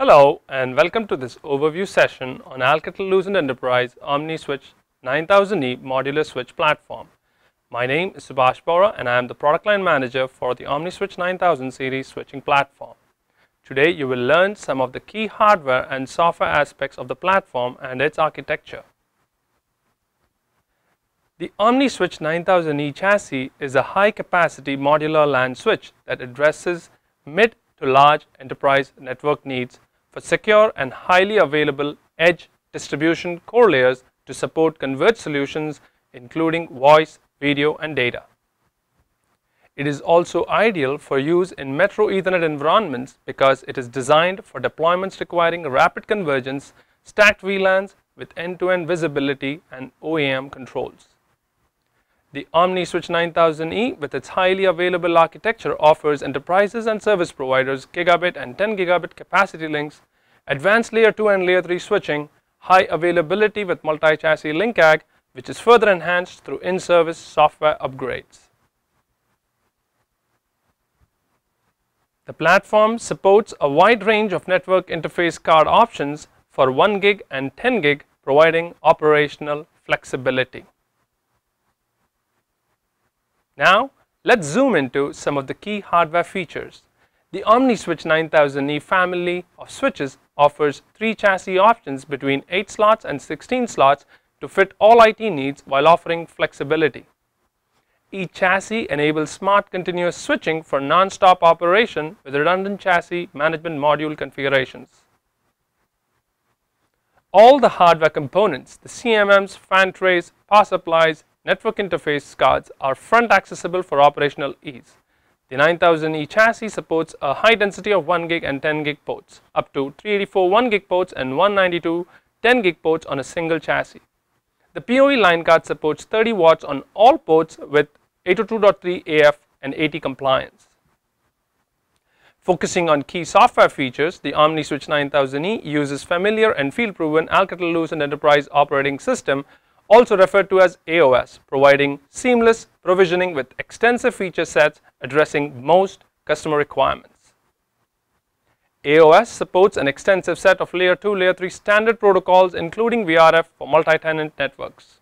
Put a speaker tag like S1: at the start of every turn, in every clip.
S1: Hello and welcome to this overview session on Alcatel-Lucent Enterprise OmniSwitch 9000E modular switch platform. My name is Subash Bohra and I am the product line manager for the OmniSwitch 9000 series switching platform. Today you will learn some of the key hardware and software aspects of the platform and its architecture. The OmniSwitch 9000E chassis is a high capacity modular LAN switch that addresses mid to large enterprise network needs for secure and highly available edge distribution core layers to support converged solutions including voice, video and data. It is also ideal for use in Metro Ethernet environments because it is designed for deployments requiring rapid convergence, stacked VLANs with end-to-end -end visibility and OAM controls. The OmniSwitch 9000E with its highly available architecture offers enterprises and service providers gigabit and 10 gigabit capacity links, advanced layer 2 and layer 3 switching, high availability with multi-chassis link AG which is further enhanced through in-service software upgrades. The platform supports a wide range of network interface card options for 1 gig and 10 gig providing operational flexibility. Now, let's zoom into some of the key hardware features. The OmniSwitch 9000E family of switches offers three chassis options between 8 slots and 16 slots to fit all IT needs while offering flexibility. Each chassis enables smart continuous switching for non-stop operation with redundant chassis management module configurations. All the hardware components, the CMMs, fan trays, power supplies, network interface cards are front accessible for operational ease. The 9000E chassis supports a high density of 1 gig and 10 gig ports, up to 384 1 gig ports and 192 10 gig ports on a single chassis. The PoE line card supports 30 watts on all ports with 802.3 AF and AT compliance. Focusing on key software features, the OmniSwitch 9000E uses familiar and field-proven Alcatel-Lucent Enterprise Operating System also referred to as AOS, providing seamless provisioning with extensive feature sets addressing most customer requirements. AOS supports an extensive set of layer 2, layer 3 standard protocols including VRF for multi-tenant networks.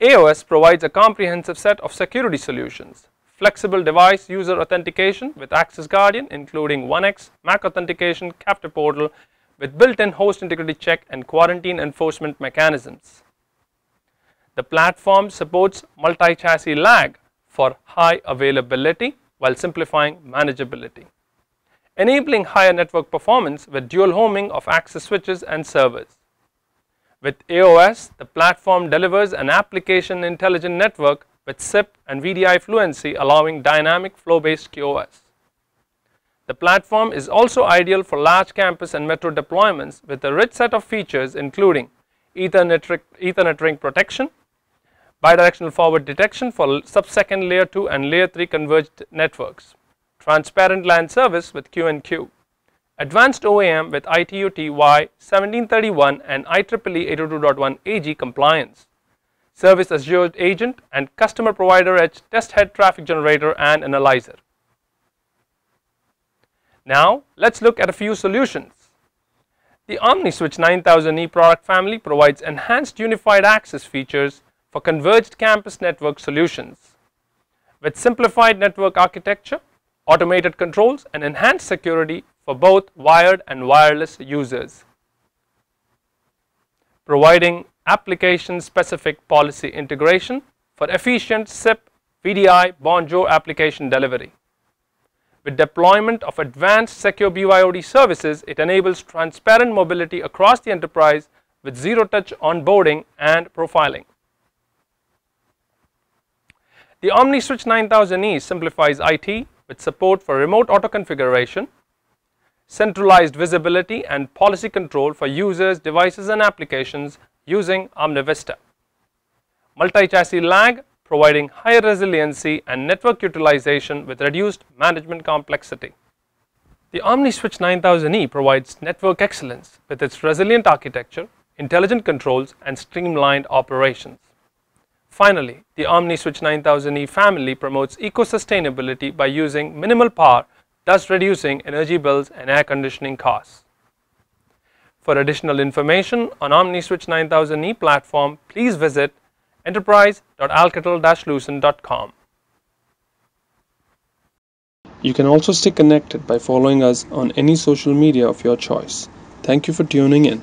S1: AOS provides a comprehensive set of security solutions, flexible device user authentication with Access Guardian including 1x, MAC authentication, captive portal with built-in host integrity check and quarantine enforcement mechanisms. The platform supports multi-chassis lag for high availability while simplifying manageability, enabling higher network performance with dual homing of access switches and servers. With AOS, the platform delivers an application intelligent network with SIP and VDI fluency allowing dynamic flow-based QoS. The platform is also ideal for large campus and metro deployments with a rich set of features including Ethernet, Ethernet ring protection, bidirectional forward detection for sub-second layer 2 and layer 3 converged networks, transparent LAN service with QinQ, advanced OAM with ITU-T Y1731 and IEEE 802.1 AG compliance, service assured agent and customer provider edge test head traffic generator and analyzer. Now, let's look at a few solutions. The OmniSwitch 9000E product family provides enhanced unified access features for converged campus network solutions. With simplified network architecture, automated controls and enhanced security for both wired and wireless users. Providing application specific policy integration for efficient SIP, VDI, Bonjour application delivery. With deployment of advanced secure BYOD services, it enables transparent mobility across the enterprise with zero touch onboarding and profiling. The OmniSwitch 9000E simplifies IT with support for remote auto configuration, centralized visibility and policy control for users, devices and applications using OmniVista. Multi-chassis lag providing higher resiliency and network utilization with reduced management complexity. The OmniSwitch 9000E provides network excellence with its resilient architecture, intelligent controls and streamlined operations. Finally, the OmniSwitch 9000E family promotes eco-sustainability by using minimal power, thus reducing energy bills and air conditioning costs. For additional information on OmniSwitch 9000E platform, please visit enterprise.alcatel-lucent.com.
S2: You can also stay connected by following us on any social media of your choice. Thank you for tuning in.